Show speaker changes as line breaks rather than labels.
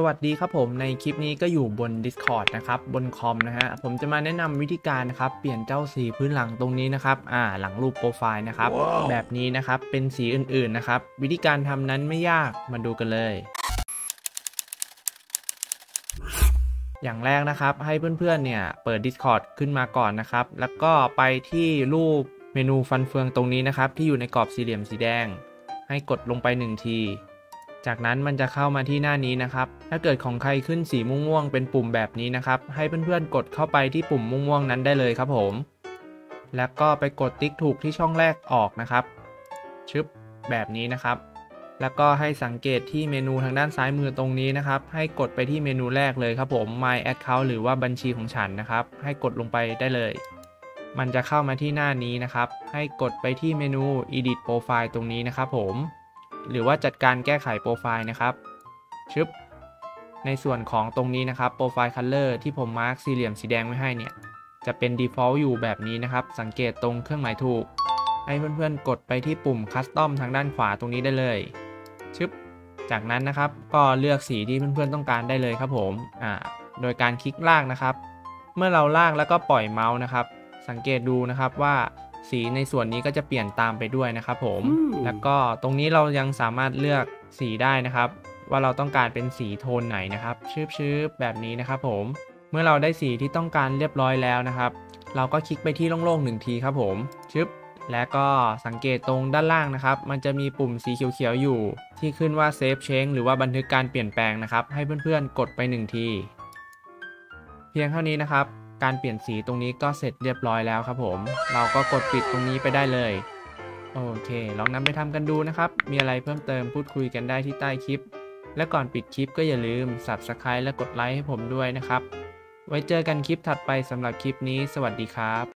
สวัสดีครับผมในคลิปนี้ก็อยู่บน Discord นะครับบนคอมนะฮะผมจะมาแนะนำวิธีการนะครับเปลี่ยนเจ้าสีพื้นหลังตรงนี้นะครับอ่าหลังรูปโปรไฟล์นะครับ
ว้าว
แบบนี้นะครับเป็นสีอื่นๆนะครับวิธีการทำนั้นไม่ยากมาดูกันเลย อย่างแรกนะครับให้เพื่อนๆเนี่ยเปิด Discord ขึ้นมาก่อนนะครับ แล้วก็ไปที่รูปเมนูฟันเฟืองตรงนี้นะครับที่อยู่ในกรอบสี่เหลี่ยมสีแดง ให้กดลงไปหนึ่งที จากนั้นมันจะเข้ามาที่หน้านี้นะครับ ถ้าเกิดของใครขึ้นสีม่วงๆเป็นปุ่มแบบนี้นะครับ ให้เพื่อนๆกดเข้าไปที่ปุ่มม่วงๆนั้นได้เลยครับผม แล้วก็ไปกดติ๊กถูกที่ช่องแรกออกนะครับ ชึบแบบนี้นะครับ แล้วก็ให้สังเกตที่เมนูทางด้านซ้ายมือตรงนี้นะครับ ให้กดไปที่เมนูแรกเลยครับผม My Account หรือว่าบัญชีของฉันนะครับ ให้กดลงไปได้เลย มันจะเข้ามาที่หน้านี้นะครับ ให้กดไปที่เมนู Edit Profile ตรงนี้นะครับผม หรือว่าจัดการแก้ไขโปรไฟล์นะครับชึบในส่วนของตรงนี้นะครับ Profile Color ที่ผมมาร์คสี่เหลี่ยมสีแดงไว้ให้เนี่ย จะเป็น Default อยู่แบบนี้นะครับ สังเกตตรงเครื่องหมายถูก ให้เพื่อนๆ กดไปที่ปุ่ม Custom ทางด้านขวาตรงนี้ได้เลยชึบจากนั้นนะครับก็เลือกสีที่เพื่อนๆต้องการได้เลยครับผมอ่าโดยการคลิกลากนะครับ เมื่อเราลากแล้วก็ปล่อยเมาส์นะครับ สังเกตดูนะครับว่า สีในส่วนนี้ก็จะเปลี่ยนตามไปด้วยนะครับผม
อืม
แล้วก็ตรงนี้เรายังสามารถเลือกสีได้นะครับ ว่าเราต้องการเป็นสีโทนไหนนะครับชืบชืบแบบนี้นะครับผม เมื่อเราได้สีที่ต้องการเรียบร้อยแล้วนะครับ เราก็คลิกไปที่โล่งๆหนึ่งทีครับผมชึบและก็สังเกตตรงด้านล่างนะครับ มันจะมีปุ่มสีเขียวๆอยู่ ที่ขึ้นว่า Save Change หรือว่าบันทึกการเปลี่ยนแปลงนะครับ ให้เพื่อนๆกดไปหนึ่งที เพียงเท่านี้นะครับ การเปลี่ยนสีตรงนี้ก็เสร็จเรียบร้อยแล้วครับผม เราก็กดปิดตรงนี้ไปได้เลย โอเค ลองนำไปทำกันดูนะครับ มีอะไรเพิ่มเติมพูดคุยกันได้ที่ใต้คลิป และก่อนปิดคลิปก็อย่าลืม Subscribe และกดไลค์ให้ผมด้วยนะครับ ไว้เจอกันคลิปถัดไปสำหรับคลิปนี้ สวัสดีครับ